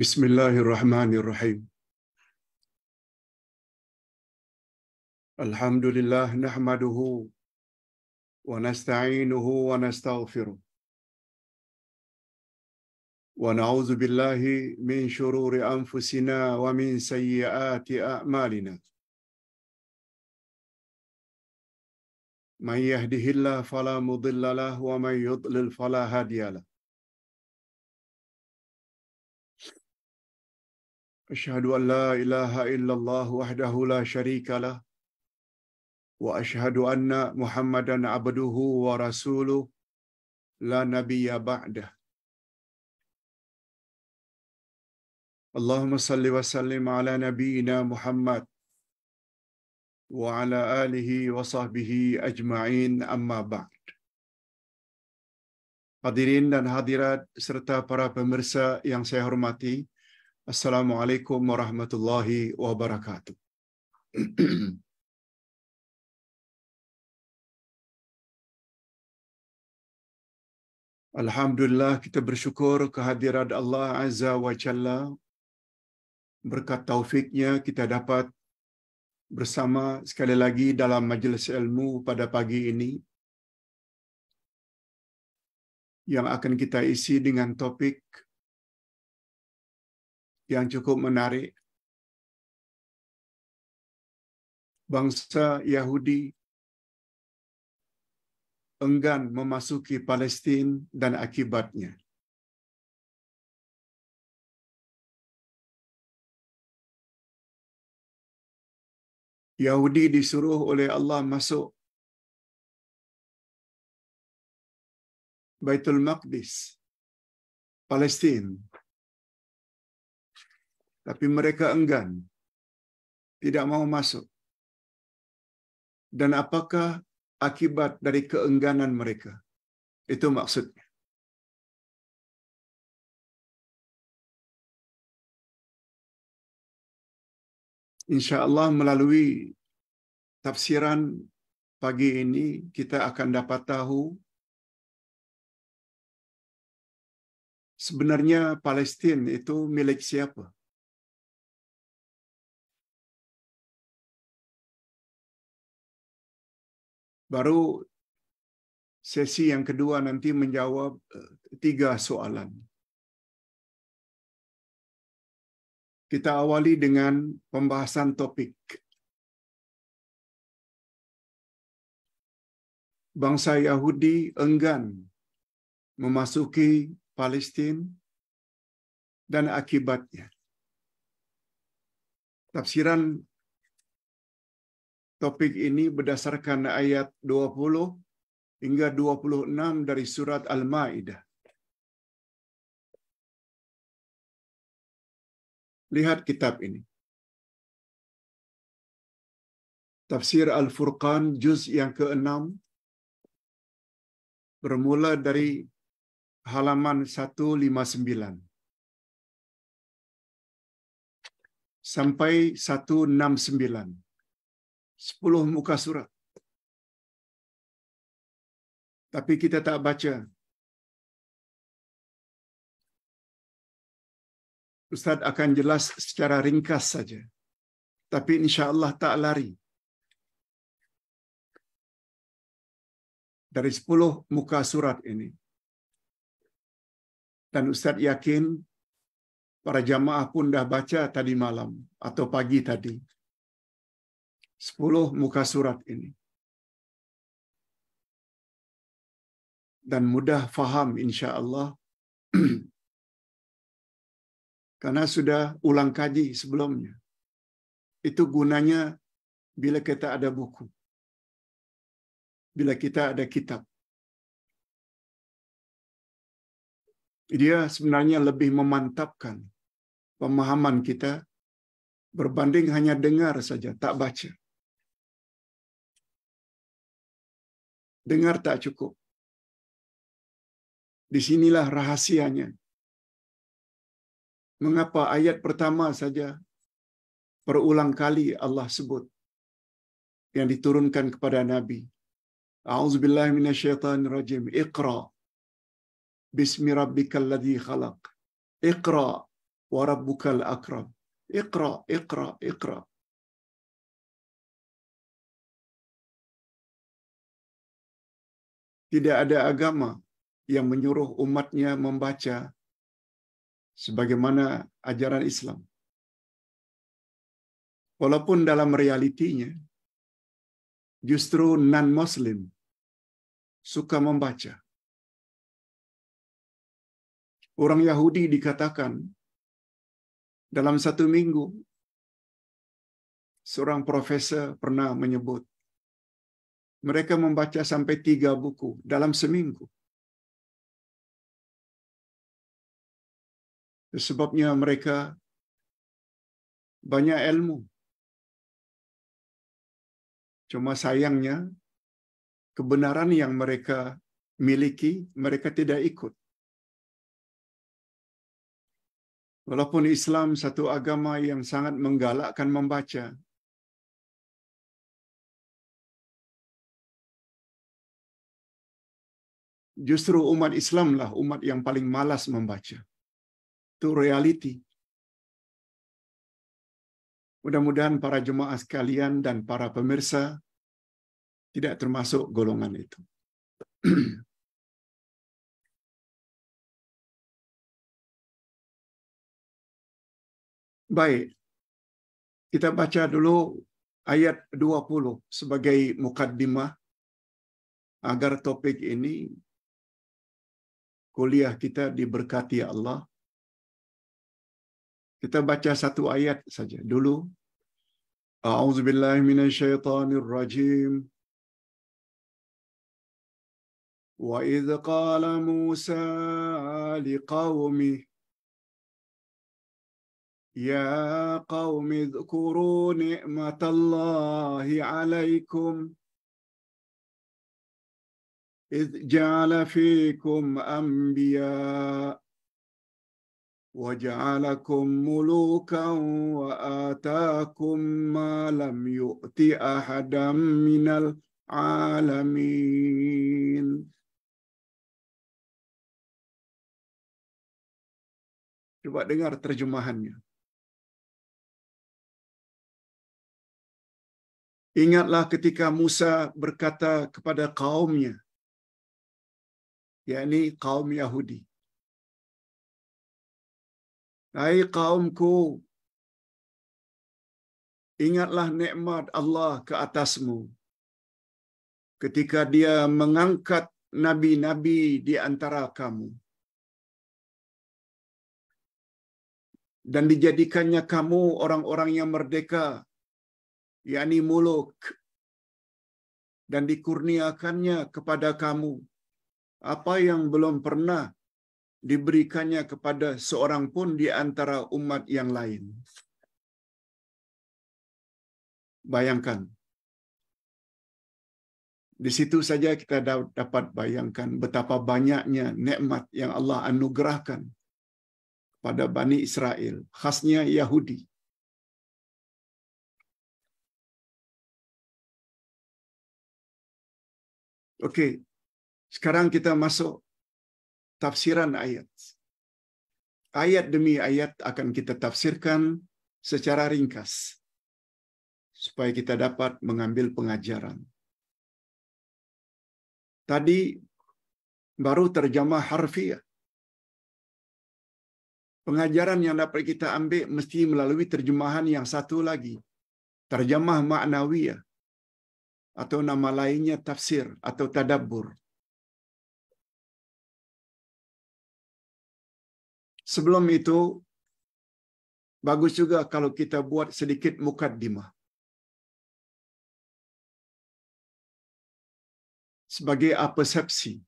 بسم الله الرحمن الرحيم. الحمد لله نحمده ونستعينه ونستغفره. ونعوذ بالله من شرور أنفسنا ومن سيئات أعمالنا. من يهده الله فلا مضل له ومن يضلل فلا هادي له. أشهد أن لا إله إلا الله وحده لا شريك له وأشهد أن محمدا عبده ورسوله لا نبي بعده اللهم صل وسلم على نبينا محمد وعلى آله وصحبه أجمعين أما بعد حضرين dan hadirat serta para pemirsa yang saya hormati. Assalamualaikum warahmatullahi wabarakatuh. Alhamdulillah kita bersyukur kehadirat Allah Azza wa Jalla. Berkat taufiknya kita dapat bersama sekali lagi dalam majlis ilmu pada pagi ini yang akan kita isi dengan topik yang cukup menarik. Bangsa Yahudi enggan memasuki Palestin dan akibatnya. Yahudi disuruh oleh Allah masuk Baitul Maqdis, Palestin. Tapi mereka enggan, tidak mau masuk. Dan apakah akibat dari keengganan mereka? Itu maksudnya. Insya Allah melalui tafsiran pagi ini kita akan dapat tahu sebenarnya Palestin itu milik siapa? Baru sesi yang kedua nanti menjawab tiga soalan. Kita awali dengan pembahasan topik. Bangsa Yahudi enggan memasuki Palestin dan akibatnya. Tafsiran topik ini berdasarkan ayat 20 hingga 26 dari surat Al-Maidah. Lihat kitab ini. Tafsir Al-Furqan juz yang ke-6 bermula dari halaman 159 sampai 169. 10 muka surat. Tapi kita tak baca. Ustaz akan jelas secara ringkas saja. Tapi insya Allah tak lari. Dari 10 muka surat ini. Dan Ustaz yakin para jamaah pun dah baca tadi malam atau pagi tadi. Sepuluh muka surat ini. Dan mudah faham insya Allah. Karena sudah ulang kaji sebelumnya. Itu gunanya bila kita ada buku. Bila kita ada kitab. Dia sebenarnya lebih memantapkan pemahaman kita berbanding hanya dengar saja, tak baca. Dengar tak cukup. Di sinilah rahasianya. Mengapa ayat pertama saja berulang kali Allah sebut yang diturunkan kepada Nabi. A'udzubillahi minasyaitonirrajim. Iqra. Bismi rabbikal ladzi khalaq. Iqra wa rabbukal akram. Iqra, iqra, iqra. Tidak ada agama yang menyuruh umatnya membaca sebagaimana ajaran Islam. Walaupun dalam realitinya, justru non-Muslim suka membaca. Orang Yahudi dikatakan dalam satu minggu, seorang profesor pernah menyebut, mereka membaca sampai tiga buku dalam seminggu. Sebabnya mereka banyak ilmu. Cuma sayangnya, kebenaran yang mereka miliki, mereka tidak ikut. Walaupun Islam satu agama yang sangat menggalakkan membaca, justru umat Islam lah umat yang paling malas membaca. Itu reality. Mudah-mudahan para jemaah sekalian dan para pemirsa tidak termasuk golongan itu. Baik. Kita baca dulu ayat 20 sebagai mukaddimah agar topik ini kuliah kita diberkati Allah. Kita baca satu ayat saja dulu. A'udzubillahi minasyaitonirrajim. Wa idh qala Musa liqaumih يا قوم اذكروا نعمة الله عليكم إذ جعل فيكم أنبياء وجعلكم ملوكا وآتاكم ما لم يؤت أحدا من العالمين Coba dengar terjemahannya. Ingatlah ketika Musa berkata kepada kaumnya, yakni kaum Yahudi. Hai kaumku, ingatlah nikmat Allah ke atasmu. Ketika dia mengangkat nabi-nabi di antara kamu. Dan dijadikannya kamu orang-orang yang merdeka, yakni muluk, dan dikurniakannya kepada kamu apa yang belum pernah diberikannya kepada seorang pun di antara umat yang lain. Bayangkan. Di situ saja kita dapat bayangkan betapa banyaknya nikmat yang Allah anugerahkan pada Bani Israel, khasnya Yahudi. Okey, sekarang kita masuk tafsiran ayat. Ayat demi ayat akan kita tafsirkan secara ringkas supaya kita dapat mengambil pengajaran. Tadi baru terjemah harfiah. Pengajaran yang dapat kita ambil mesti melalui terjemahan yang satu lagi. Terjemah maknawiyah atau nama lainnya tafsir atau tadabbur. Sebelum itu, bagus juga kalau kita buat sedikit mukaddimah. Sebagai apa persepsi.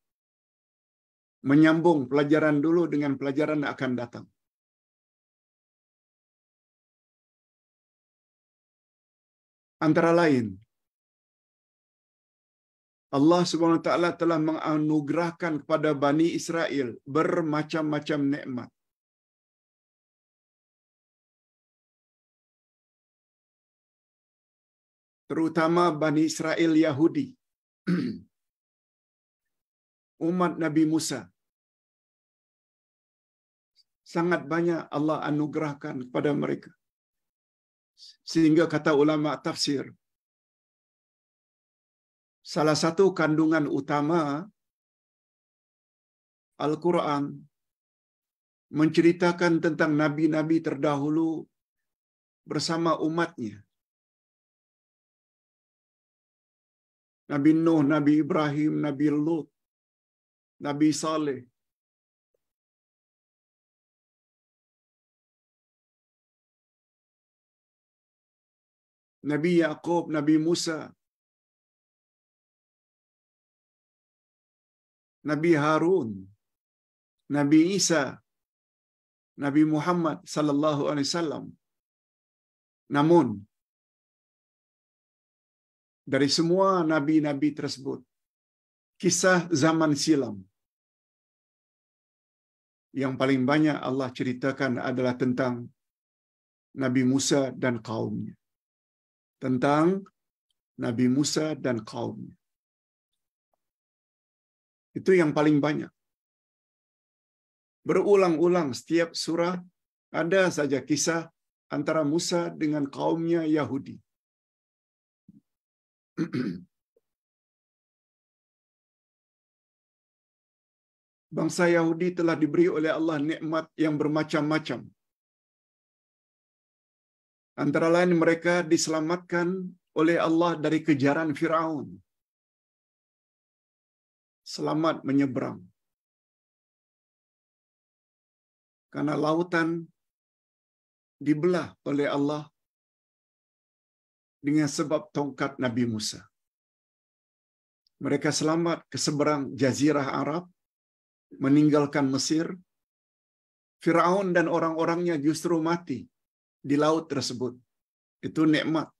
Menyambung pelajaran dulu dengan pelajaran akan datang. Antara lain, Allah Subhanahu taala telah menganugerahkan kepada Bani Israel bermacam-macam nikmat. Terutama Bani Israel Yahudi. Umat Nabi Musa. sangat banyak Allah anugerahkan kepada mereka. Sehingga kata ulama tafsir, salah satu kandungan utama Al-Quran menceritakan tentang nabi-nabi terdahulu bersama umatnya. نبي نوح نبي إبراهيم نبي لوط نبي صالح نبي يعقوب نبي موسى نبي هارون نبي عيسى نبي محمد صلى الله عليه وسلم namun dari semua nabi-nabi tersebut kisah zaman silam yang paling banyak Allah ceritakan adalah tentang Nabi Musa dan kaumnya. Tentang Nabi Musa dan kaumnya. Itu yang paling banyak. Berulang-ulang setiap surah ada saja kisah antara Musa dengan kaumnya Yahudi. Bangsa Yahudi telah diberi oleh Allah nikmat yang bermacam-macam. Antara lain mereka diselamatkan oleh Allah dari kejaran Firaun. Selamat menyeberang. Karena lautan dibelah oleh Allah dengan sebab tongkat Nabi Musa. Mereka selamat ke seberang jazirah Arab, meninggalkan Mesir. Firaun dan orang-orangnya justru mati di laut tersebut. Itu nikmat.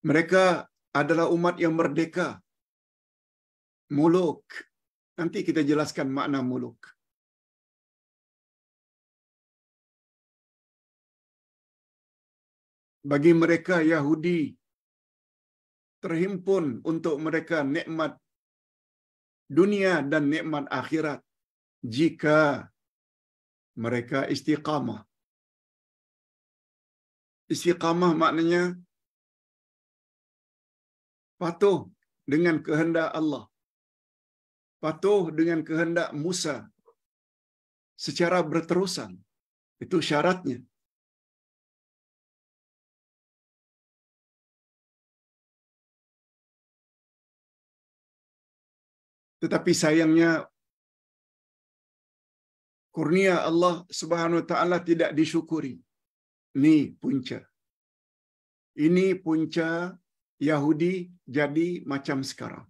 Mereka adalah umat yang merdeka. Muluk. Nanti kita jelaskan makna muluk. Bagi mereka Yahudi terhimpun untuk mereka nikmat dunia dan nikmat akhirat jika mereka istiqamah. Istiqamah maknanya patuh dengan kehendak Allah. Patuh dengan kehendak Musa secara berterusan. Itu syaratnya. Tetapi sayangnya kurnia Allah Subhanahu wa taala tidak disyukuri. Ini punca. Ini punca Yahudi jadi macam sekarang.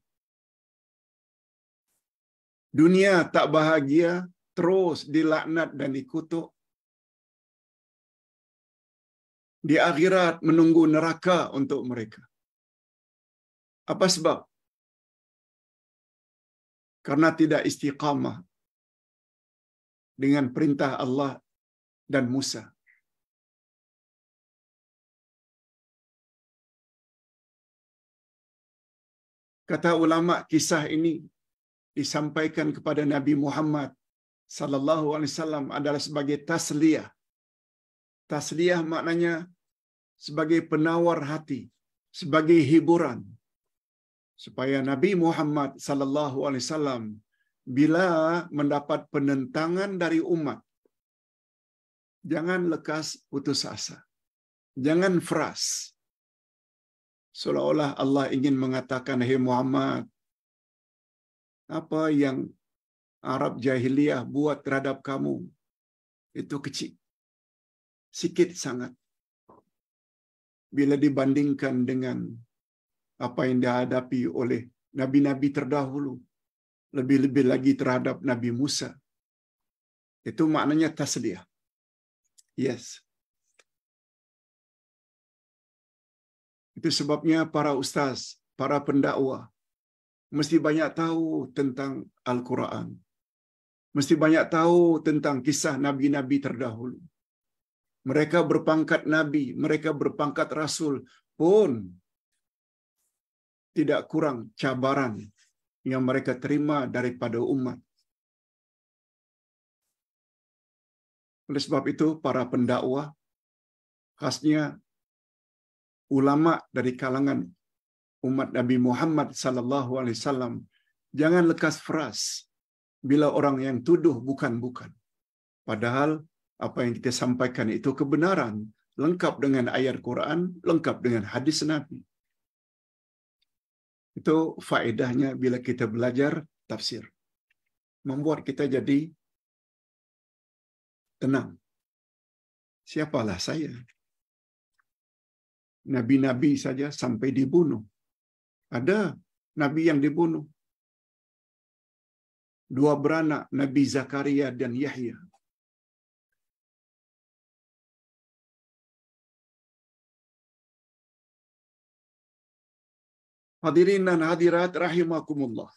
Dunia tak bahagia, terus dilaknat dan dikutuk. Di akhirat menunggu neraka untuk mereka. Apa sebab? Karena tidak istiqamah dengan perintah Allah dan Musa. Kata ulama kisah ini disampaikan kepada Nabi Muhammad sallallahu alaihi wasallam adalah sebagai tasliyah. Tasliyah maknanya sebagai penawar hati, sebagai hiburan supaya Nabi Muhammad sallallahu alaihi wasallam bila mendapat penentangan dari umat jangan lekas putus asa. Jangan fras. Seolah-olah Allah ingin mengatakan, hey Muhammad, apa yang Arab jahiliyah buat terhadap kamu itu kecil. Sikit sangat. Bila dibandingkan dengan apa yang dihadapi oleh nabi-nabi terdahulu. Lebih-lebih lagi terhadap Nabi Musa. Itu maknanya tasliyah. Yes. Itu sebabnya para ustaz, para pendakwah mesti banyak tahu tentang Al-Quran. Mesti banyak tahu tentang kisah nabi-nabi terdahulu. Mereka berpangkat nabi, mereka berpangkat rasul pun tidak kurang cabaran yang mereka terima daripada umat. Oleh sebab itu, para pendakwah, khasnya ulama dari kalangan umat Nabi Muhammad wasallam, jangan lekas fras bila orang yang tuduh bukan-bukan. Padahal apa yang kita sampaikan itu kebenaran, lengkap dengan ayat Quran, lengkap dengan hadis Nabi. Itu faedahnya bila kita belajar tafsir. Membuat kita jadi tenang. Siapalah saya? Nabi-nabi saja sampai dibunuh. Ada nabi yang dibunuh. Dua beranak Nabi Zakaria dan Yahya. Hadirin dan hadirat rahimakumullah.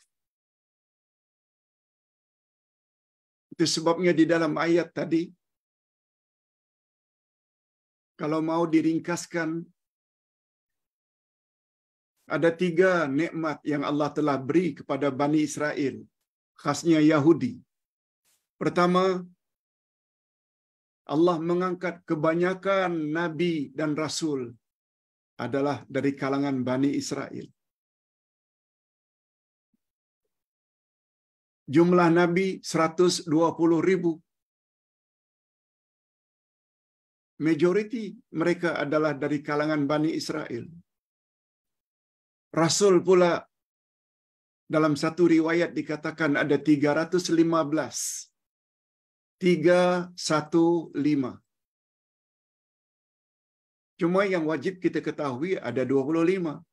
Itu sebabnya di dalam ayat tadi, kalau mau diringkaskan, ada tiga nikmat yang Allah telah beri kepada Bani Israel, khasnya Yahudi. Pertama, Allah mengangkat kebanyakan nabi dan rasul adalah dari kalangan Bani Israel. Jumlah Nabi 120 ribu. Majoriti mereka adalah dari kalangan Bani Israel. Rasul pula dalam satu riwayat dikatakan ada 315. 315. Cuma yang wajib kita ketahui ada 25.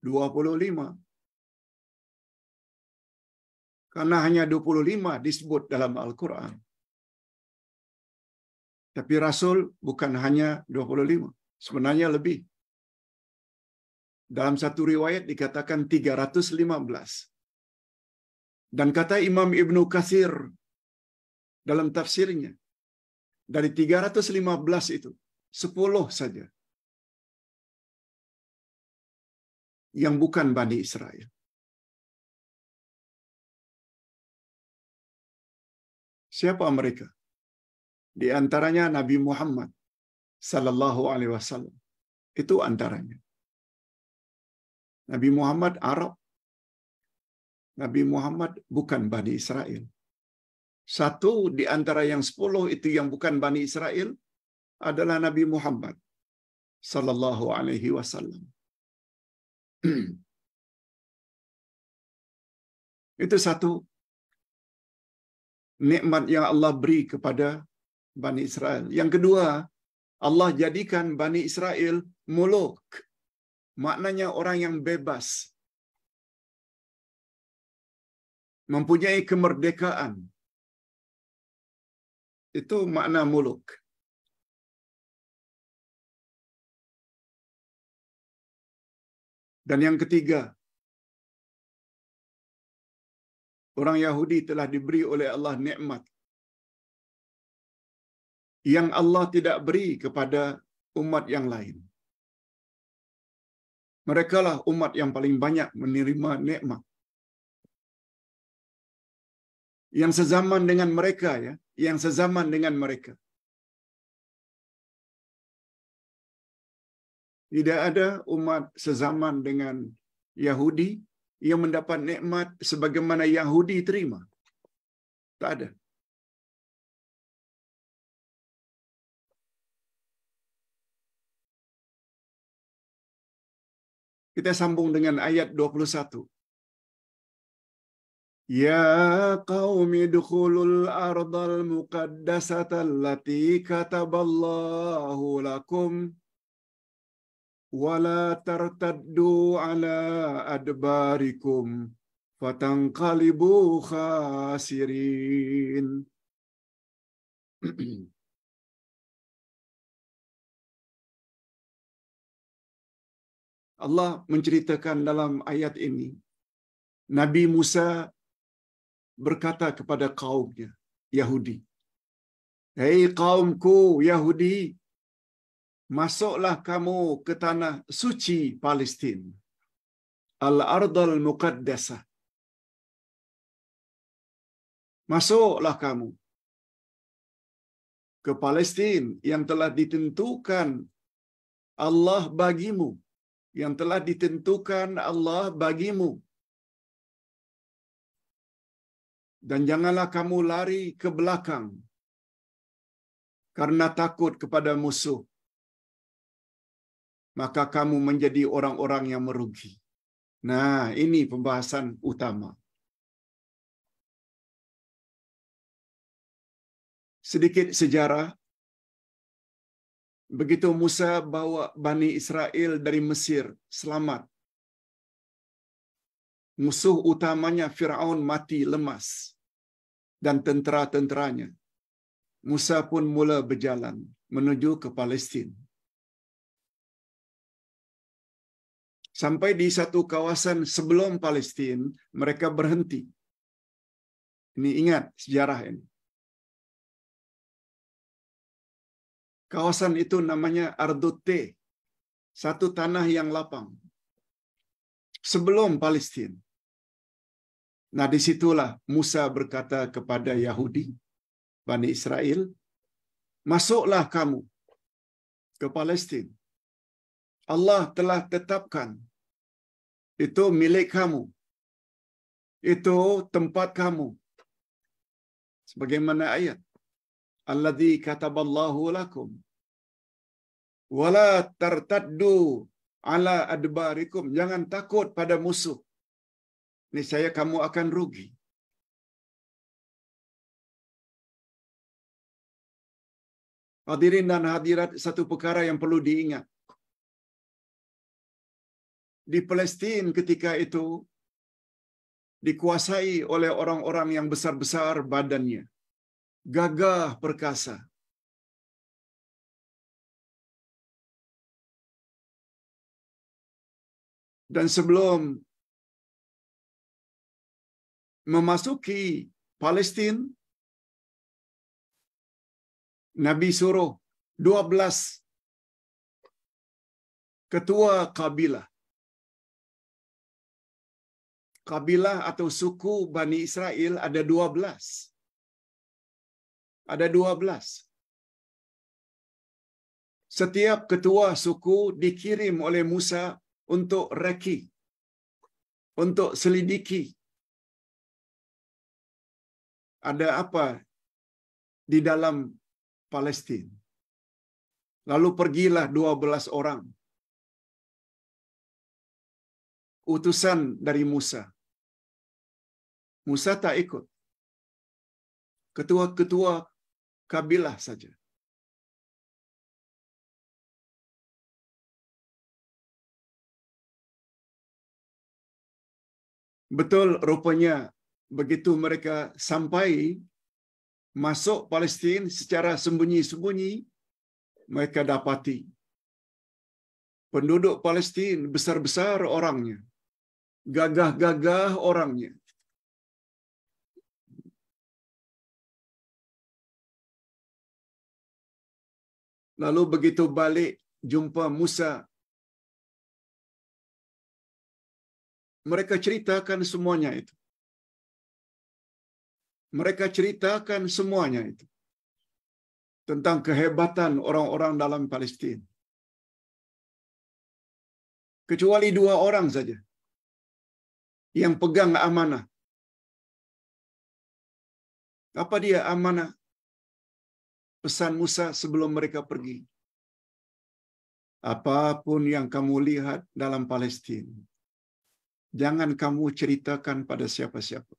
25. Karena hanya 25 disebut dalam Al-Quran. Tapi Rasul bukan hanya 25. Sebenarnya lebih. Dalam satu riwayat dikatakan 315. Dan kata Imam Ibn Kathir dalam tafsirnya, dari 315 itu, 10 saja yang bukan Bani Israel. Siapa mereka? Di antaranya Nabi Muhammad sallallahu alaihi wasallam. Itu antaranya. Nabi Muhammad Arab. Nabi Muhammad bukan Bani Israel. Satu di antara yang sepuluh itu yang bukan Bani Israel adalah Nabi Muhammad sallallahu alaihi wasallam. itu satu nikmat yang Allah beri kepada Bani Israel. Yang kedua, Allah jadikan Bani Israel muluk. Maknanya orang yang bebas. Mempunyai kemerdekaan. Itu makna muluk. Dan yang ketiga, orang Yahudi telah diberi oleh Allah nikmat yang Allah tidak beri kepada umat yang lain. Mereka lah umat yang paling banyak menerima nikmat. Yang sezaman dengan mereka ya, yang sezaman dengan mereka. Tidak ada umat sezaman dengan Yahudi yang mendapat nikmat sebagaimana Yahudi terima. Tak ada. Kita sambung dengan ayat 21. Ya qaumi dukhulul ardal muqaddasata allati kataballahu lakum wala tartaddu ala adbarikum fatanqalibu khasirin. Allah menceritakan dalam ayat ini Nabi Musa berkata kepada kaumnya Yahudi Hei kaumku Yahudi masuklah kamu ke tanah suci Palestin. al-ardal muqaddasah. Masuklah kamu ke Palestin yang telah ditentukan Allah bagimu. Yang telah ditentukan Allah bagimu. Dan janganlah kamu lari ke belakang karena takut kepada musuh. Maka kamu menjadi orang-orang yang merugi. Nah, ini pembahasan utama. Sedikit sejarah. Begitu Musa bawa Bani Israel dari Mesir selamat. Musuh utamanya Firaun mati lemas dan tentera-tenteranya. Musa pun mula berjalan menuju ke Palestin. Sampai di satu kawasan sebelum Palestin, mereka berhenti. Ini ingat sejarah ini. Kawasan itu namanya Ardote, satu tanah yang lapang. Sebelum Palestin. Nah di situlah Musa berkata kepada Yahudi, Bani Israel, masuklah kamu ke Palestin. Allah telah tetapkan itu milik kamu. Itu tempat kamu. Sebagaimana ayat. Alladhi kataballahu lakum. Wala tartaddu ala adbarikum. Jangan takut pada musuh. Ini saya kamu akan rugi. Hadirin dan hadirat satu perkara yang perlu diingat. Di Palestin ketika itu dikuasai oleh orang-orang yang besar-besar badannya. Gagah perkasa. Dan sebelum memasuki Palestin, Nabi suruh 12 ketua kabilah. Kabilah atau suku Bani Israel ada 12. Ada 12. Setiap ketua suku dikirim oleh Musa untuk reki, untuk selidiki. Ada apa di dalam Palestin. Lalu pergilah 12 orang. Utusan dari Musa. Musa tak ikut. Ketua-ketua kabilah saja. Betul rupanya begitu mereka sampai masuk Palestin secara sembunyi-sembunyi, mereka dapati penduduk Palestin besar-besar orangnya, gagah-gagah orangnya. Lalu begitu balik jumpa Musa, mereka ceritakan semuanya itu. Mereka ceritakan semuanya itu. Tentang kehebatan orang-orang dalam Palestin. Kecuali dua orang saja. Yang pegang amanah. Apa dia amanah? Pesan Musa sebelum mereka pergi. Apapun yang kamu lihat dalam Palestin, jangan kamu ceritakan pada siapa-siapa.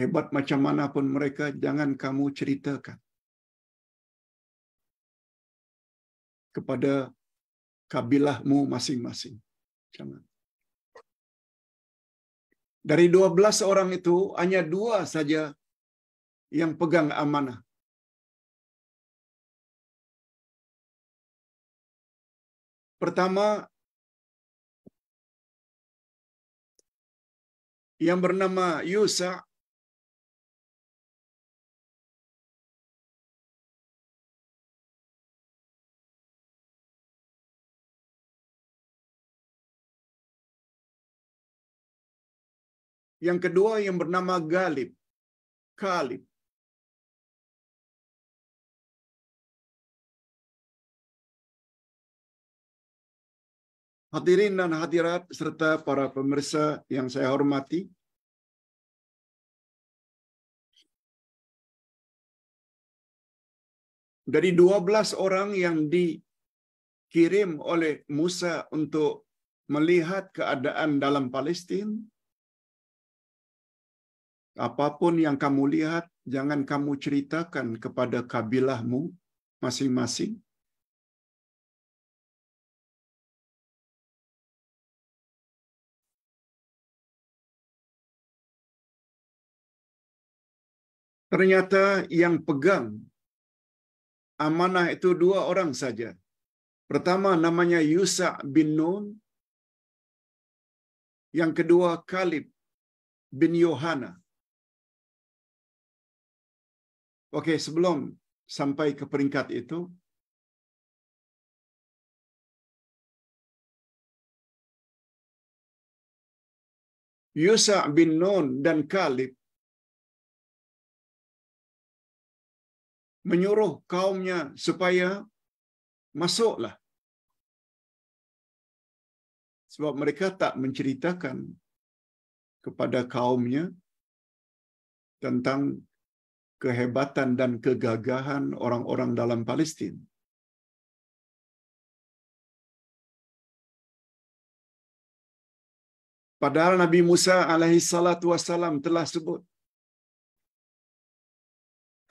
Hebat macam mana pun mereka, jangan kamu ceritakan. Kepada kabilahmu masing-masing. Jangan. Dari 12 orang itu, hanya dua saja yang pegang amanah. Pertama, yang bernama Yusa Yang kedua yang bernama Galib. Kalib. Hadirin dan hadirat serta para pemirsa yang saya hormati, dari 12 orang yang dikirim oleh Musa untuk melihat keadaan dalam Palestin, apa pun yang kamu lihat, jangan kamu ceritakan kepada kabilahmu masing-masing. Ternyata yang pegang amanah itu dua orang saja. Pertama namanya Yusa bin Nun. Yang kedua Kalib bin Yohana. Okey, sebelum sampai ke peringkat itu, Yusa bin Nun dan Kalib menyuruh kaumnya supaya masuklah. Sebab mereka tak menceritakan kepada kaumnya tentang kehebatan dan kegagahan orang-orang dalam Palestin. Padahal Nabi Musa alaihi salatu wasalam telah sebut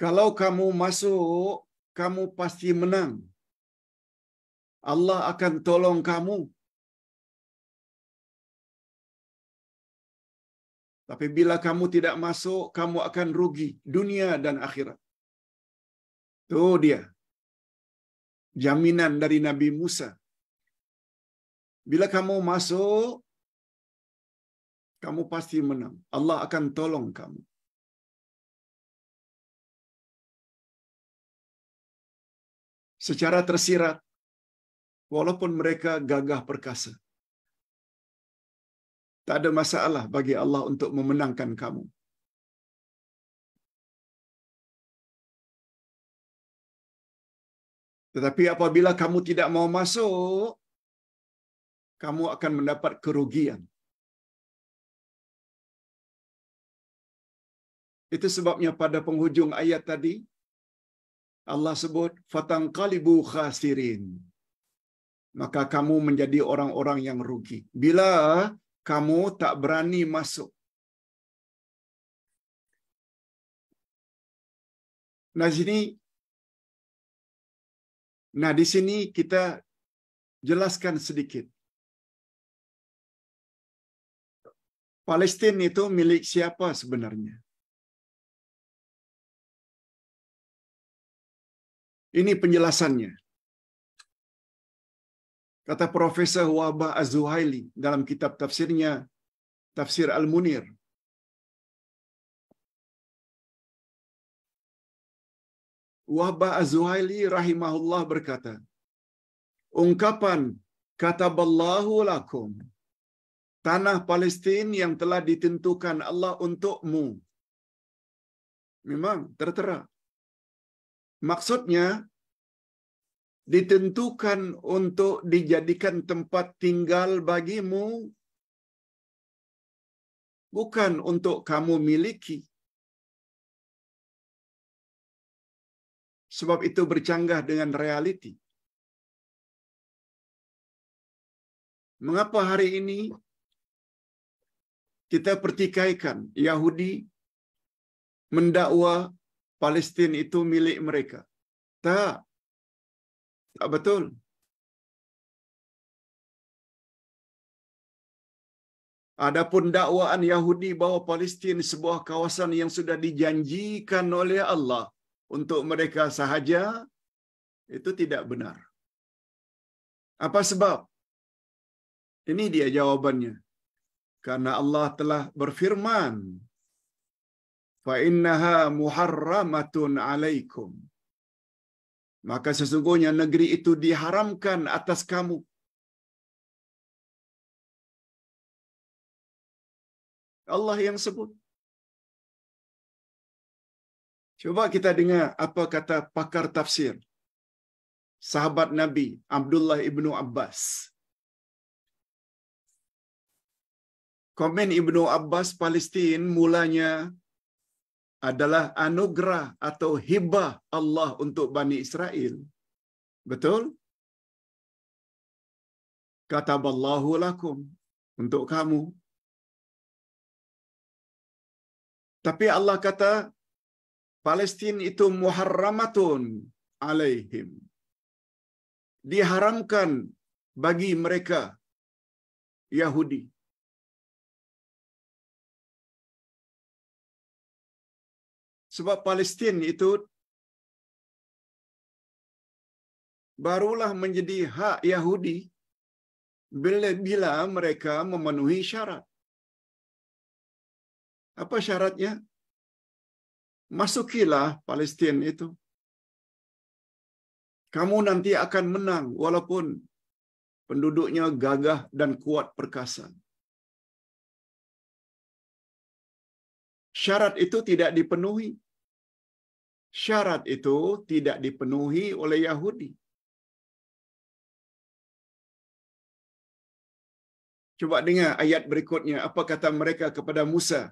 kalau kamu masuk, kamu pasti menang. Allah akan tolong kamu. Tapi bila kamu tidak masuk, kamu akan rugi dunia dan akhirat. Itu dia. Jaminan dari Nabi Musa. Bila kamu masuk, kamu pasti menang. Allah akan tolong kamu. secara tersirat walaupun mereka gagah perkasa. Tak ada masalah bagi Allah untuk memenangkan kamu. Tetapi apabila kamu tidak mau masuk, kamu akan mendapat kerugian. Itu sebabnya pada penghujung ayat tadi, Allah sebut fatangqalibu khasirin. Maka kamu menjadi orang-orang yang rugi. Bila kamu tak berani masuk. Nah sini Nah di sini kita jelaskan sedikit. Palestin itu milik siapa sebenarnya? Ini penjelasannya. Kata Profesor Wabah Az-Zuhaili dalam kitab tafsirnya Tafsir Al-Munir. Wabah Az-Zuhaili rahimahullah berkata, ungkapan kataballahu lakum tanah Palestin yang telah ditentukan Allah untukmu. Memang tertera Maksudnya ditentukan untuk dijadikan tempat tinggal bagimu bukan untuk kamu miliki. Sebab itu bercanggah dengan realiti. Mengapa hari ini kita pertikaikan Yahudi mendakwa Palestin itu milik mereka. Tak. Tak betul. Adapun dakwaan Yahudi bahawa Palestin sebuah kawasan yang sudah dijanjikan oleh Allah untuk mereka sahaja, itu tidak benar. Apa sebab? Ini dia jawabannya. Karena Allah telah berfirman, fa innaha muharramatun alaikum maka sesungguhnya negeri itu diharamkan atas kamu Allah yang sebut. Coba kita dengar apa kata pakar tafsir. Sahabat Nabi Abdullah ibnu Abbas. Komen Ibnu Abbas Palestin mulanya adalah anugerah atau hibah Allah untuk Bani Israel. Betul? Kata Allahu lakum untuk kamu. Tapi Allah kata Palestin itu muharramatun alaihim. Diharamkan bagi mereka Yahudi. Sebab Palestin itu barulah menjadi hak Yahudi bila, bila mereka memenuhi syarat. Apa syaratnya? Masukilah Palestin itu. Kamu nanti akan menang walaupun penduduknya gagah dan kuat perkasa. Syarat itu tidak dipenuhi. Syarat itu tidak dipenuhi oleh Yahudi. Coba dengar ayat berikutnya. Apa kata mereka kepada Musa?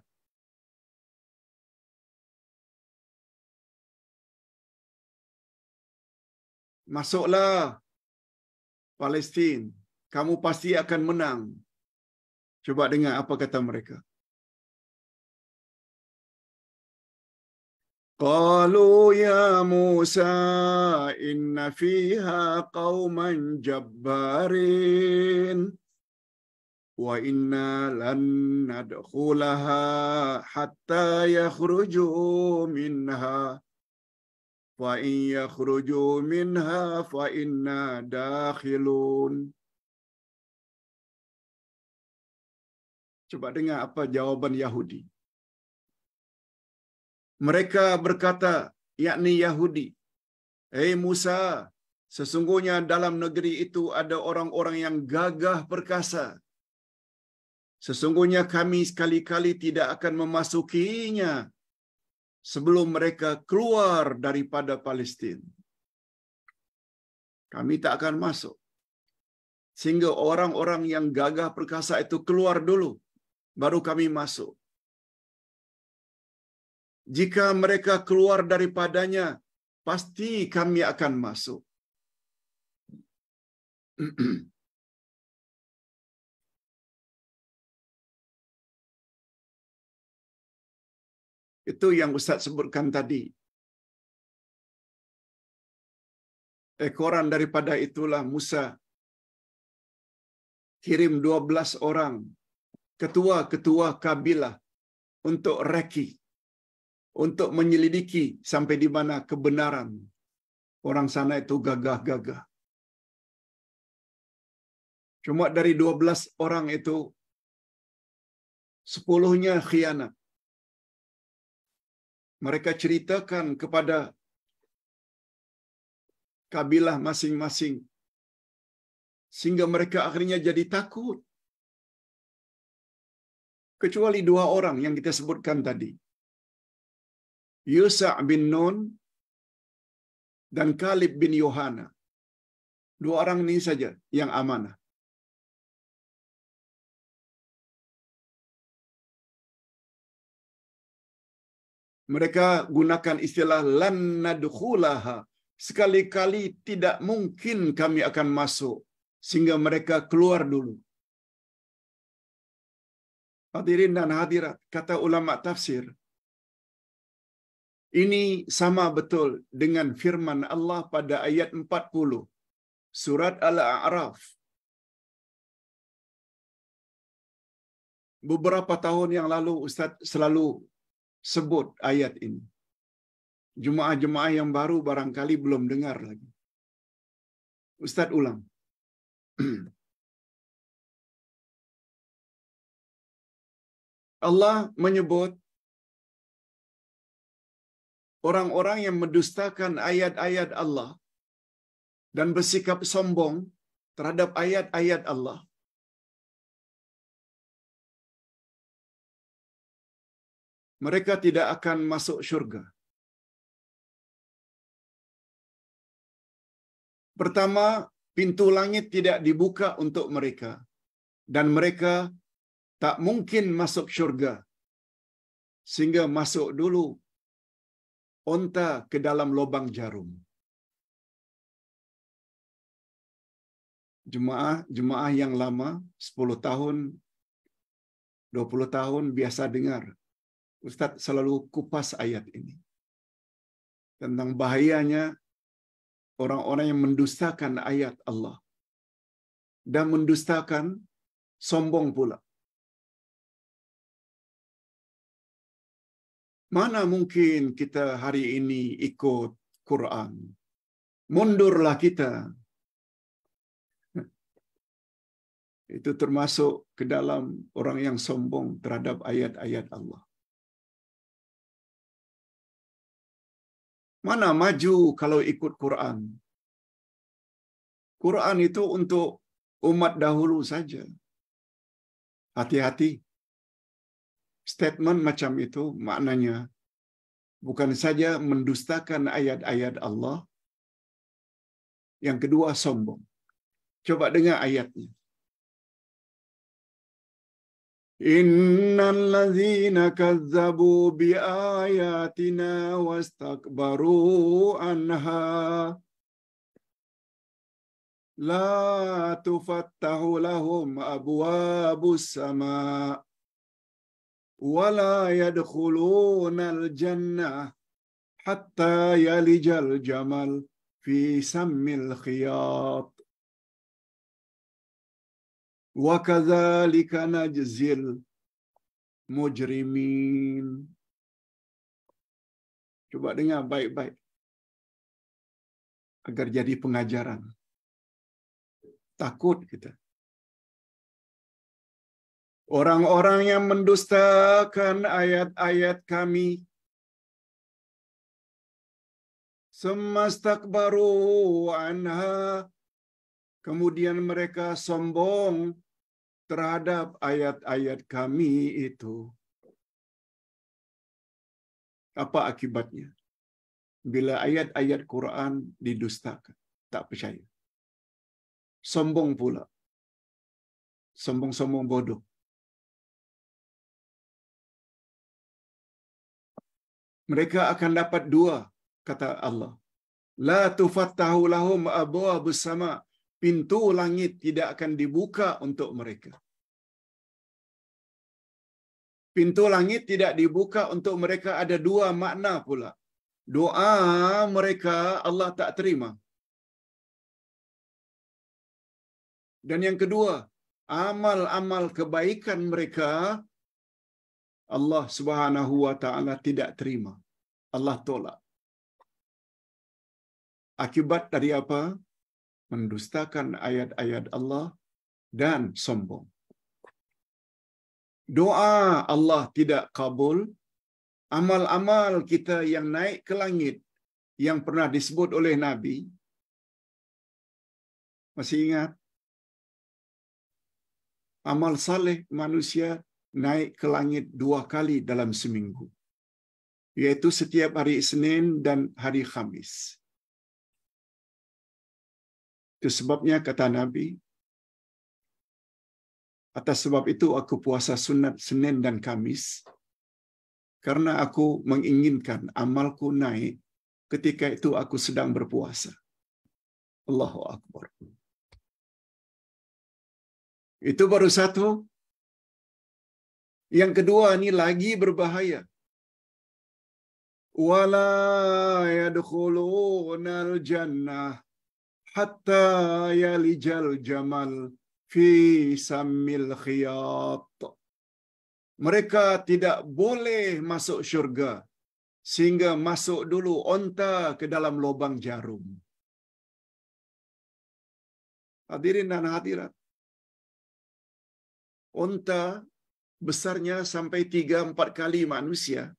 Masuklah Palestin. Kamu pasti akan menang. Coba dengar apa kata mereka. قالوا يا موسى إن فيها قوما جبارين وإنا لن ندخلها حتى يخرجوا منها فإن يخرجوا منها فإنا داخلون Coba dengar apa jawaban Yahudi. Mereka berkata, yakni Yahudi, Hei Musa, sesungguhnya dalam negeri itu ada orang-orang yang gagah perkasa. Sesungguhnya kami sekali-kali tidak akan memasukinya sebelum mereka keluar daripada Palestin. Kami tak akan masuk. Sehingga orang-orang yang gagah perkasa itu keluar dulu, baru kami masuk. Jika mereka keluar daripadanya, pasti kami akan masuk. Itu yang Ustaz sebutkan tadi. Ekoran daripada itulah Musa kirim 12 orang ketua-ketua kabilah untuk reki, untuk menyelidiki sampai di mana kebenaran orang sana itu gagah-gagah. Cuma dari 12 orang itu, sepuluhnya khianat mereka ceritakan kepada kabilah masing-masing sehingga mereka akhirnya jadi takut. Kecuali dua orang yang kita sebutkan tadi. Yusa' bin Nun dan Kalib bin Yohana. Dua orang ini saja yang amanah. mereka gunakan istilah lan nadkhulaha sekali-kali tidak mungkin kami akan masuk sehingga mereka keluar dulu hadirin dan hadirat kata ulama tafsir ini sama betul dengan firman Allah pada ayat 40 surat al-a'raf beberapa tahun yang lalu ustaz selalu sebut ayat ini. Jemaah-jemaah yang baru barangkali belum dengar lagi. Ustaz ulang. Allah menyebut orang-orang yang mendustakan ayat-ayat Allah dan bersikap sombong terhadap ayat-ayat Allah mereka tidak akan masuk syurga. Pertama, pintu langit tidak dibuka untuk mereka dan mereka tak mungkin masuk syurga sehingga masuk dulu onta ke dalam lubang jarum. Jemaah jemaah yang lama 10 tahun 20 tahun biasa dengar Ustaz selalu kupas ayat ini tentang bahayanya orang-orang yang mendustakan ayat Allah dan mendustakan sombong pula. Mana mungkin kita hari ini ikut Quran? Mundurlah kita. Itu termasuk ke dalam orang yang sombong terhadap ayat-ayat Allah. Mana maju kalau ikut Quran? Quran itu untuk umat dahulu saja. Hati-hati statement macam itu maknanya bukan saja mendustakan ayat-ayat Allah, yang kedua sombong. Coba dengar ayatnya. Innal ladzina kazzabu bi ayatina wastakbaru anha la tufattahu lahum abwabus sama' wala yadkhuluna al-jannah hatta yalijal jamal fi sammil khiyat wa kadzalika Coba dengar baik-baik agar jadi pengajaran. Takut kita. Orang-orang yang mendustakan ayat-ayat kami semastakbaru anha kemudian mereka sombong terhadap ayat-ayat kami itu. Apa akibatnya? Bila ayat-ayat Quran didustakan, tak percaya sombong pula. Sombong-sombong bodoh. Mereka akan dapat dua, kata Allah. La tufattahu lahum abwaabus bersama Pintu langit tidak akan dibuka untuk mereka. Pintu langit tidak dibuka untuk mereka ada dua makna pula. Doa mereka Allah tak terima. Dan yang kedua, amal-amal kebaikan mereka Allah Subhanahu wa taala tidak terima. Allah tolak. Akibat dari apa? Mendustakan ayat-ayat Allah dan sombong. Doa Allah tidak kabul, amal-amal kita yang naik ke langit yang pernah disebut oleh Nabi. Masih ingat? amal saleh manusia naik ke langit dua kali dalam seminggu, yaitu setiap hari Isnin dan hari Khamis. Itu sebabnya kata Nabi, atas sebab itu aku puasa sunat Senin dan Kamis, karena aku menginginkan amalku naik ketika itu aku sedang berpuasa. Allahu Akbar. Itu baru satu. Yang kedua ini lagi berbahaya. Wala yadkhulunal jannah hatta yalijal jamal fi samil khiyat. Mereka tidak boleh masuk syurga sehingga masuk dulu onta ke dalam lubang jarum. Hadirin dan hadirat, unta besarnya sampai tiga empat kali manusia.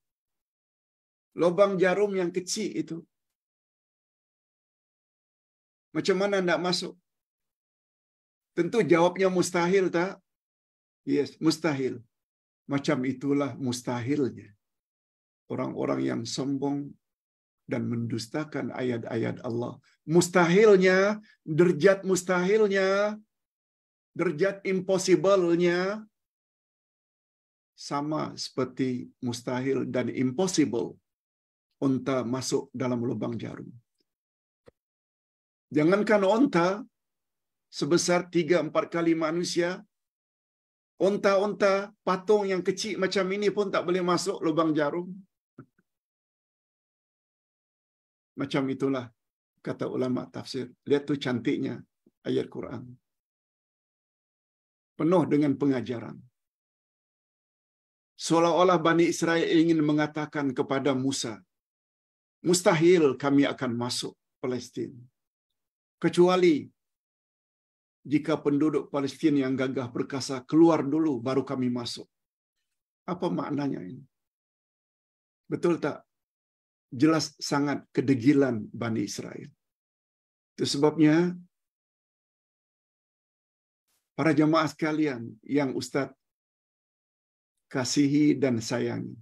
Lobang jarum yang kecil itu. Macam mana nak masuk? Tentu jawabnya mustahil tak? Yes, mustahil. Macam itulah mustahilnya. orang-orang yang sombong dan mendustakan ayat-ayat Allah. Mustahilnya, derjat mustahilnya, derjat impossible-nya sama seperti mustahil dan impossible unta masuk dalam lubang jarum. Jangankan unta sebesar tiga empat kali manusia, unta-unta patung yang kecil macam ini pun tak boleh masuk lubang jarum. Macam itulah kata ulama tafsir. Lihat tu cantiknya ayat Quran. Penuh dengan pengajaran. Seolah-olah Bani Israel ingin mengatakan kepada Musa, mustahil kami akan masuk Palestin. Kecuali jika penduduk Palestin yang gagah perkasa keluar dulu baru kami masuk. Apa maknanya ini? Betul tak? Jelas sangat kedegilan Bani Israel. Itu sebabnya para jemaah sekalian yang Ustaz kasihi dan sayangi.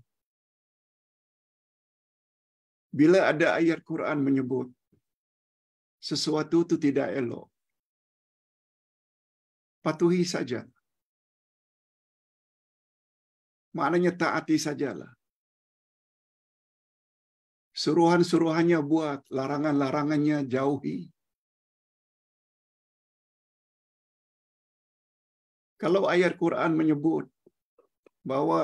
Bila ada ayat Quran menyebut sesuatu itu tidak elok, patuhi saja. Maknanya taati sajalah. Suruhan-suruhannya buat, larangan-larangannya jauhi. Kalau ayat Quran menyebut bahwa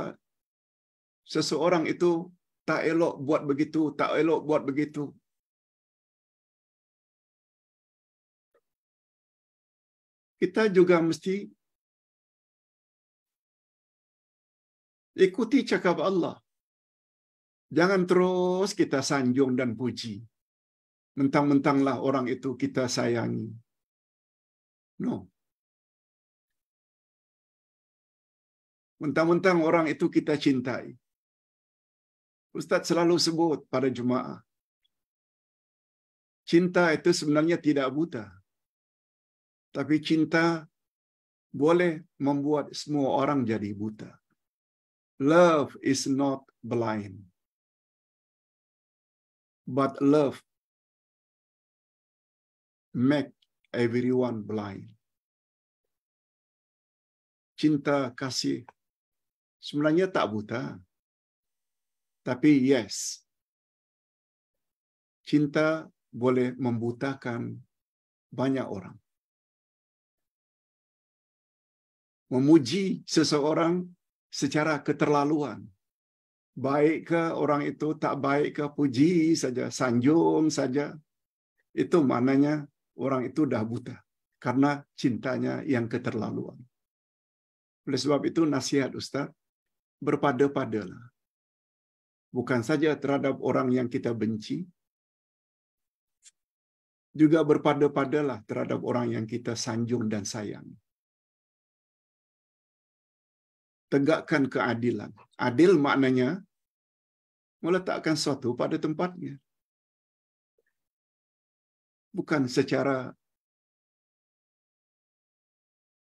seseorang itu tak elok buat begitu, tak elok buat begitu. Kita juga mesti ikuti cakap Allah. Jangan terus kita sanjung dan puji. Mentang-mentanglah orang itu kita sayangi. No. Mentang-mentang orang itu kita cintai. Ustaz selalu sebut pada jemaah. Cinta itu sebenarnya tidak buta. Tapi cinta boleh membuat semua orang jadi buta. Love is not blind. But love make everyone blind. Cinta kasih sebenarnya tak buta. Tapi yes, cinta boleh membutakan banyak orang. Memuji seseorang secara keterlaluan. Baik ke orang itu, tak baik ke puji saja, sanjung saja. Itu maknanya orang itu dah buta. Karena cintanya yang keterlaluan. Oleh sebab itu nasihat Ustaz, berpada-padalah. Bukan saja terhadap orang yang kita benci, juga berpada-padalah terhadap orang yang kita sanjung dan sayang. Tegakkan keadilan. Adil maknanya meletakkan sesuatu pada tempatnya. Bukan secara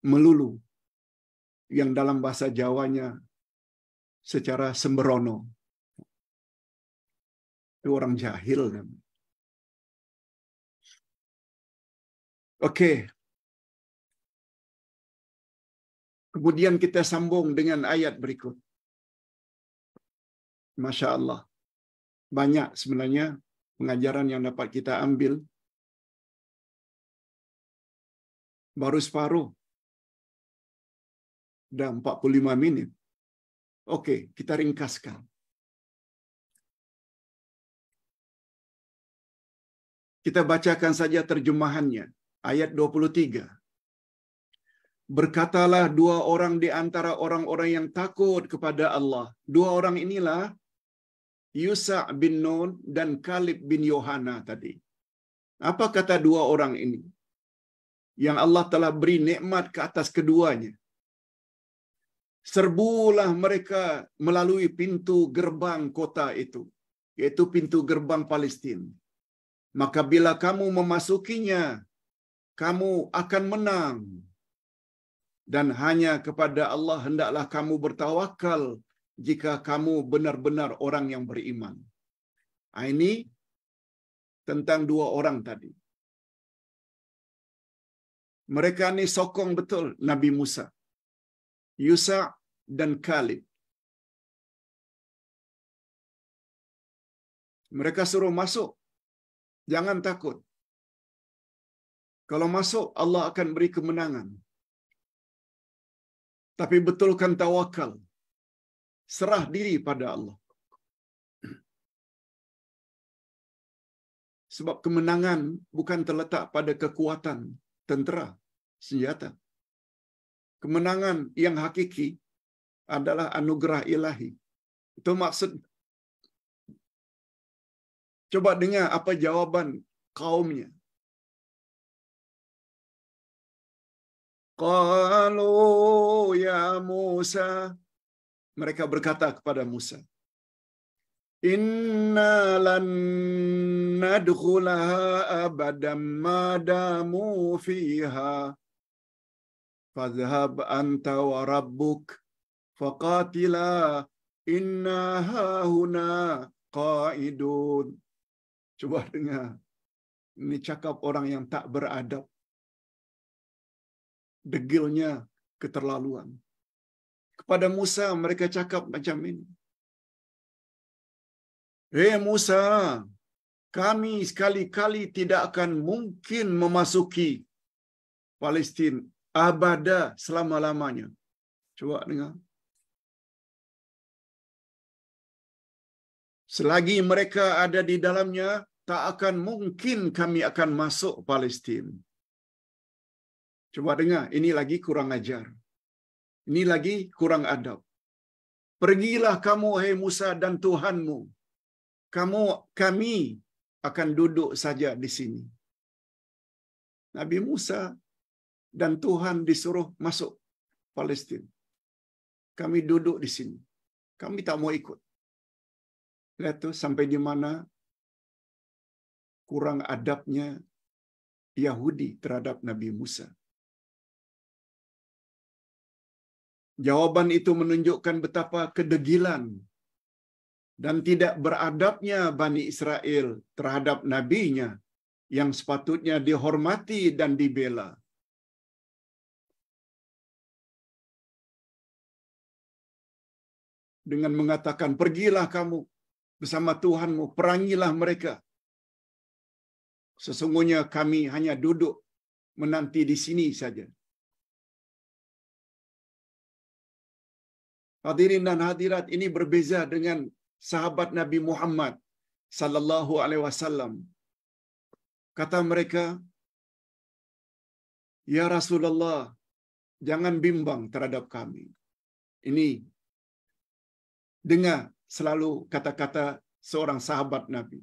melulu yang dalam bahasa Jawanya secara sembrono. Itu orang jahil. Oke. Kemudian kita sambung dengan ayat berikut. Masya Allah. Banyak sebenarnya pengajaran yang dapat kita ambil. Baru separuh. Dan 45 minit. Oke, kita ringkaskan. Kita bacakan saja terjemahannya. Ayat 23. Berkatalah dua orang di antara orang-orang yang takut kepada Allah. Dua orang inilah Yusa bin Nun dan Kalib bin Yohana tadi. Apa kata dua orang ini? Yang Allah telah beri nikmat ke atas keduanya serbulah mereka melalui pintu gerbang kota itu, yaitu pintu gerbang Palestin. Maka bila kamu memasukinya, kamu akan menang. Dan hanya kepada Allah hendaklah kamu bertawakal jika kamu benar-benar orang yang beriman. Ah, Ini tentang dua orang tadi. Mereka ni sokong betul Nabi Musa. Yusa dan Khalid. Mereka suruh masuk. Jangan takut. Kalau masuk, Allah akan beri kemenangan. Tapi betulkan tawakal. Serah diri pada Allah. Sebab kemenangan bukan terletak pada kekuatan tentera, senjata. Kemenangan yang hakiki adalah anugerah ilahi. Itu maksud. Coba dengar apa jawaban kaumnya. Qalu ya Musa. Mereka berkata kepada Musa. Inna lan nadkhulaha abadan ma damu fiha. Fadhhab anta wa rabbuk faqatila inna hahuna qaidun. Coba dengar. Ini cakap orang yang tak beradab. Degilnya keterlaluan. Kepada Musa mereka cakap macam ini. Hei Musa, kami sekali-kali tidak akan mungkin memasuki Palestin abada selama-lamanya. Coba dengar. Selagi mereka ada di dalamnya, tak akan mungkin kami akan masuk Palestin. Coba dengar, ini lagi kurang ajar. Ini lagi kurang adab. Pergilah kamu, hai Musa dan Tuhanmu. Kamu, kami akan duduk saja di sini. Nabi Musa dan Tuhan disuruh masuk Palestin. Kami duduk di sini. Kami tak mau ikut. Lihat tuh sampai di mana kurang adabnya Yahudi terhadap Nabi Musa. Jawaban itu menunjukkan betapa kedegilan dan tidak beradabnya Bani Israel terhadap nabinya yang sepatutnya dihormati dan dibela. Dengan mengatakan, pergilah kamu bersama Tuhanmu, perangilah mereka. Sesungguhnya kami hanya duduk menanti di sini saja. Hadirin dan hadirat ini berbeza dengan sahabat Nabi Muhammad sallallahu alaihi wasallam. Kata mereka, "Ya Rasulullah, jangan bimbang terhadap kami." Ini dengar selalu kata-kata seorang sahabat Nabi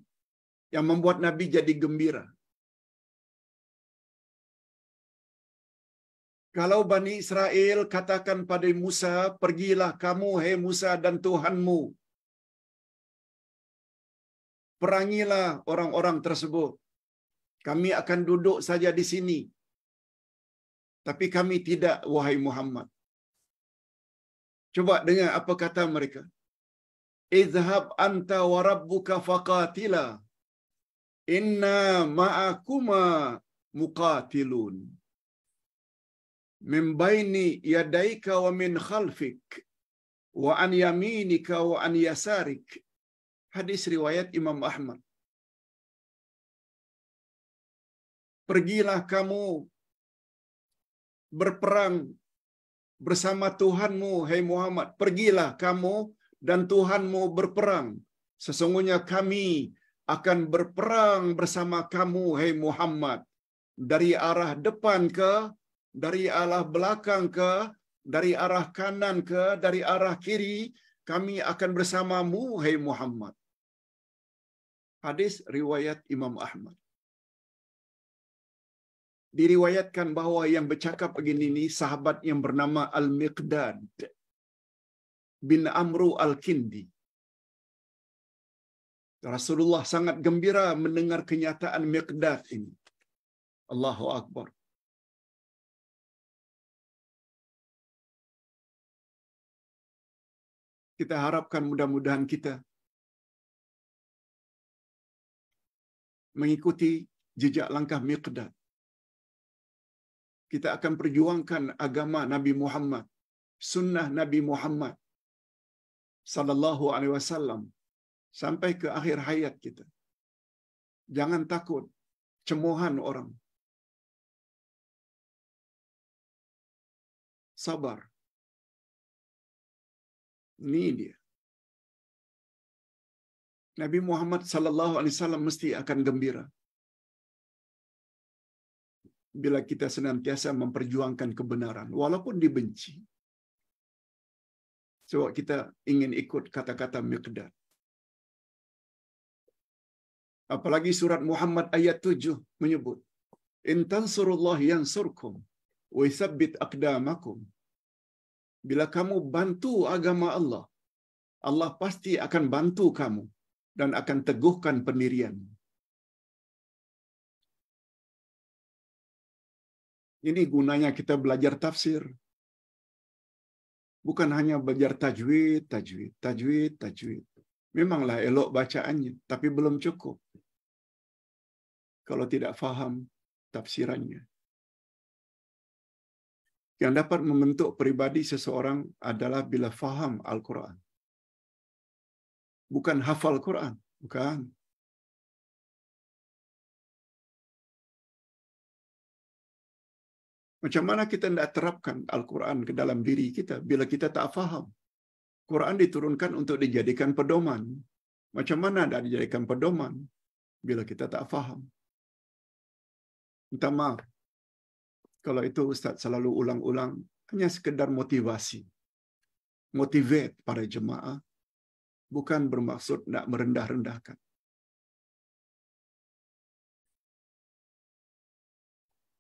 yang membuat Nabi jadi gembira. Kalau Bani Israel katakan pada Musa, pergilah kamu, hai Musa dan Tuhanmu. Perangilah orang-orang tersebut. Kami akan duduk saja di sini. Tapi kami tidak, wahai Muhammad. Coba dengar apa kata mereka. Izhab anta wa rabbuka faqatila. Inna ma'akuma muqatilun min baini yadaika wa min khalfik wa an yaminika wa an yasarik. Hadis riwayat Imam Ahmad. Pergilah kamu berperang bersama Tuhanmu, hai Muhammad. Pergilah kamu dan Tuhanmu berperang. Sesungguhnya kami akan berperang bersama kamu, hai Muhammad. Dari arah depan ke dari arah belakang ke, dari arah kanan ke, dari arah kiri, kami akan bersamamu, hai Muhammad. Hadis riwayat Imam Ahmad. Diriwayatkan bahawa yang bercakap begini ini sahabat yang bernama Al-Miqdad bin Amru Al-Kindi. Rasulullah sangat gembira mendengar kenyataan Miqdad ini. Allahu Akbar. Kita harapkan mudah-mudahan kita mengikuti jejak langkah Miqdad. Kita akan perjuangkan agama Nabi Muhammad, sunnah Nabi Muhammad sallallahu alaihi wasallam sampai ke akhir hayat kita. Jangan takut cemohan orang. Sabar. Ini dia. Nabi Muhammad sallallahu alaihi wasallam mesti akan gembira bila kita senantiasa memperjuangkan kebenaran walaupun dibenci. Sebab kita ingin ikut kata-kata Miqdad. Apalagi surat Muhammad ayat 7 menyebut, "In tansurullah yansurkum wa yuthabbit aqdamakum." Bila kamu bantu agama Allah, Allah pasti akan bantu kamu dan akan teguhkan pendirian. Ini gunanya kita belajar tafsir. Bukan hanya belajar tajwid, tajwid, tajwid, tajwid. Memanglah elok bacaannya, tapi belum cukup. Kalau tidak faham tafsirannya. Yang dapat membentuk pribadi seseorang adalah bila faham Al-Quran. Bukan hafal Quran. Bukan. Macam mana kita tidak terapkan Al-Quran ke dalam diri kita bila kita tak faham? Quran diturunkan untuk dijadikan pedoman. Macam mana tidak dijadikan pedoman bila kita tak faham? Minta maaf. Kalau itu Ustaz selalu ulang-ulang, hanya sekedar motivasi. Motivate para jemaah, bukan bermaksud nak merendah-rendahkan.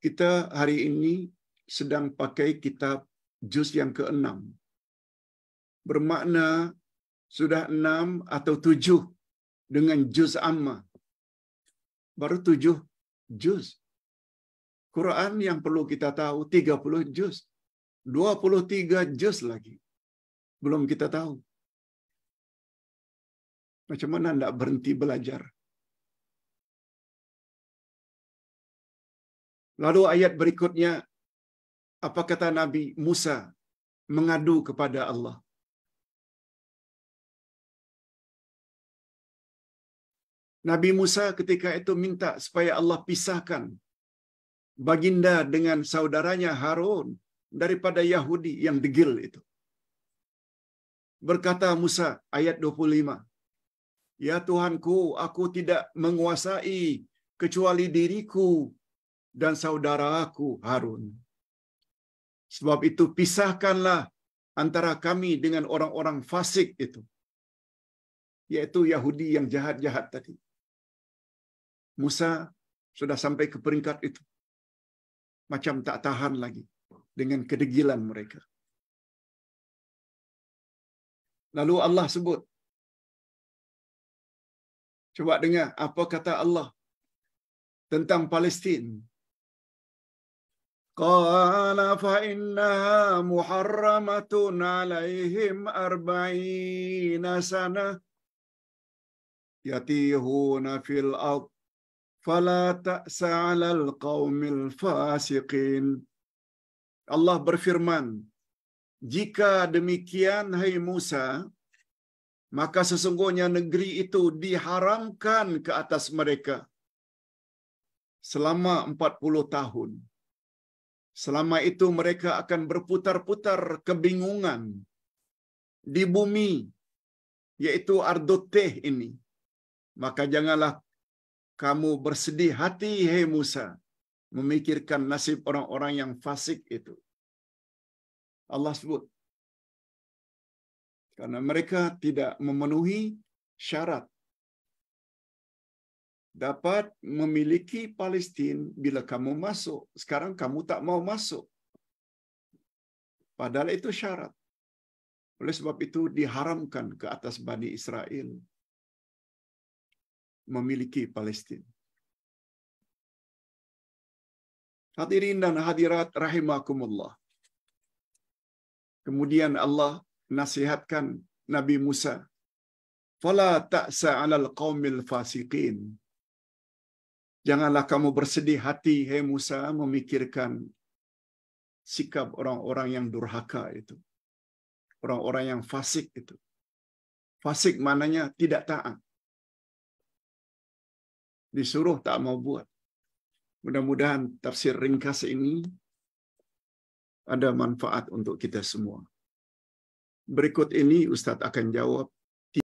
Kita hari ini sedang pakai kitab juz yang keenam. Bermakna sudah enam atau tujuh dengan juz amma. Baru tujuh juz. Quran yang perlu kita tahu 30 juz. 23 juz lagi. Belum kita tahu. Macam mana tidak berhenti belajar? Lalu ayat berikutnya, apa kata Nabi Musa mengadu kepada Allah? Nabi Musa ketika itu minta supaya Allah pisahkan baginda dengan saudaranya Harun daripada Yahudi yang degil itu. Berkata Musa ayat 25, Ya Tuhanku, aku tidak menguasai kecuali diriku dan saudaraku Harun. Sebab itu pisahkanlah antara kami dengan orang-orang fasik itu. Yaitu Yahudi yang jahat-jahat tadi. Musa sudah sampai ke peringkat itu. Macam tak tahan lagi dengan kedegilan mereka. Lalu Allah sebut. Coba dengar apa kata Allah tentang Palestin. قال فإنها محرمة عليهم أربعين سنة يتيهون في الأرض فلا تأس على القوم الفاسقين Allah berfirman, Jika demikian, hai Musa, maka sesungguhnya negeri itu diharamkan ke atas mereka selama 40 tahun. Selama itu mereka akan berputar-putar kebingungan di bumi, yaitu Ardoteh ini. Maka janganlah kamu bersedih hati, hei Musa, memikirkan nasib orang-orang yang fasik itu. Allah sebut. Karena mereka tidak memenuhi syarat dapat memiliki Palestin bila kamu masuk. Sekarang kamu tak mau masuk. Padahal itu syarat. Oleh sebab itu diharamkan ke atas Bani Israel memiliki Palestin. Hadirin dan hadirat rahimakumullah. Kemudian Allah nasihatkan Nabi Musa. Fala ta'sa 'alal qaumil fasiqin. Janganlah kamu bersedih hati, hai Musa, memikirkan sikap orang-orang yang durhaka itu. Orang-orang yang fasik itu. Fasik mananya tidak taat. Disuruh tak mau buat. Mudah-mudahan tafsir ringkas ini ada manfaat untuk kita semua. Berikut ini Ustaz akan jawab